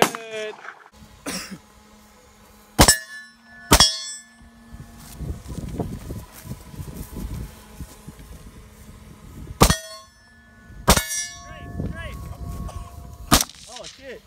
good. Great, great. Oh shit.